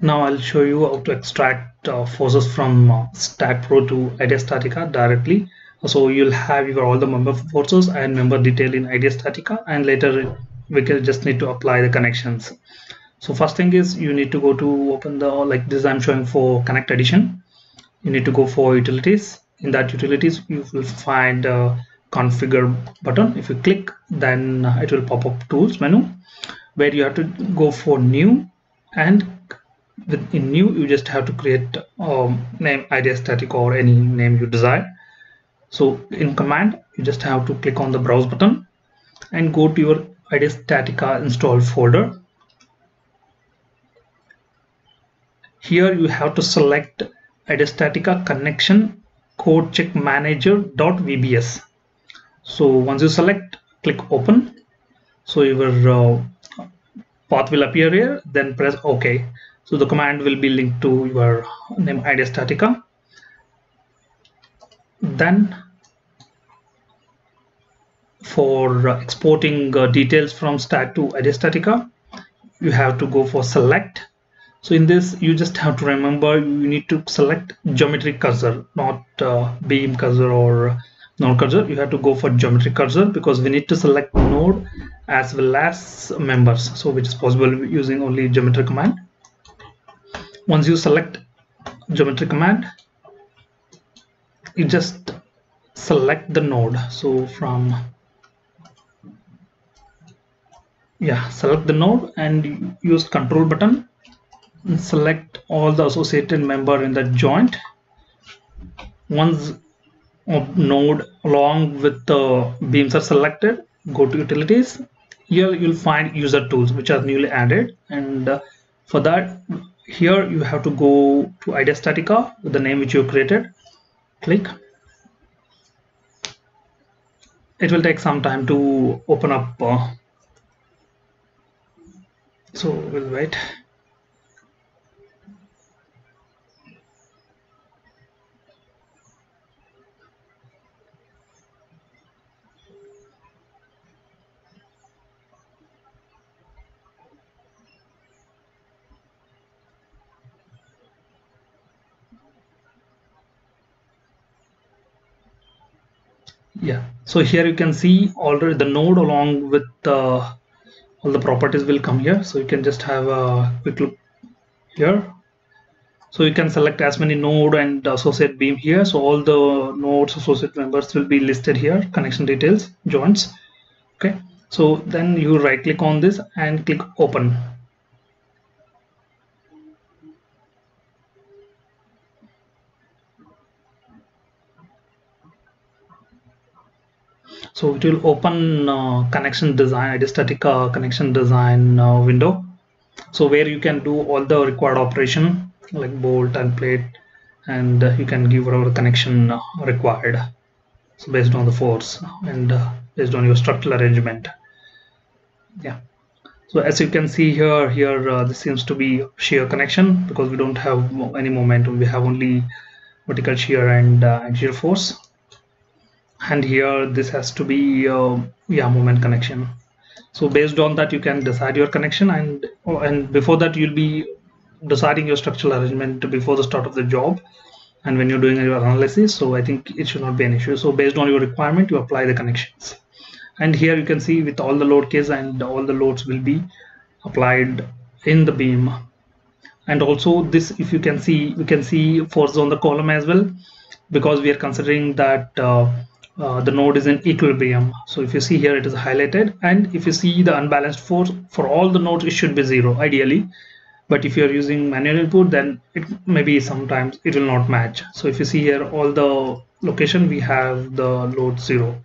Now I'll show you how to extract uh, forces from uh, STAAD Pro to IDEA Statica directly. So you'll have your all the member forces and member detail in IDEA Statica and later we can just need to apply the connections. So first thing is you need to go to open the like this I'm showing for CONNECT Edition. You need to go for utilities. In that utilities you will find a configure button. If you click then it will pop up tools menu where you have to go for new and in new you just have to create um, name idea static or any name you desire. So in command you just have to click on the browse button and go to your idea statica install folder. Here you have to select idea statica connection code check manager.vbs so once you select click open. So your uh, path will appear here then press ok so the command will be linked to your name idea statica. Then for exporting uh, details from STAAD to idea statica you have to go for select. So in this you just have to remember you need to select geometry cursor not uh, beam cursor or node cursor. You have to go for geometry cursor because we need to select node as well as members. So which is possible using only geometry command once you select geometry command you just select the node. So from yeah select the node and use control button and select all the associated member in the joint. Once node along with the beams are selected go to utilities. Here you'll find user tools which are newly added. And uh, for that here you have to go to idea statica with the name which you created. Click. It will take some time to open up uh, so we'll wait yeah. So here you can see already the node along with uh, all the properties will come here. So you can just have a quick look here. So you can select as many node and associate beam here. So all the nodes associate members will be listed here connection details joints. Okay. So then you right click on this and click open so it will open uh, connection design static uh, connection design uh, window. So where you can do all the required operation like bolt and plate and uh, you can give whatever connection uh, required. So based on the force and uh, based on your structural arrangement. Yeah. So as you can see here here this seems to be shear connection because we don't have any momentum we have only vertical shear and axial force and here this has to be uh, yeah moment connection. So based on that you can decide your connection and oh, and before that you'll be deciding your structural arrangement before the start of the job and when you're doing your analysis. So i think it should not be an issue. So based on your requirement you apply the connections. And here you can see with all the load case and all the loads will be applied in the beam. And also this if you can see you can see force on the column as well because we are considering that uh, uh, the node is in equilibrium. So if you see here it is highlighted. And if you see the unbalanced force for all the nodes it should be zero ideally. But if you're using manual input then it maybe sometimes it will not match. So if you see here all the location we have the load zero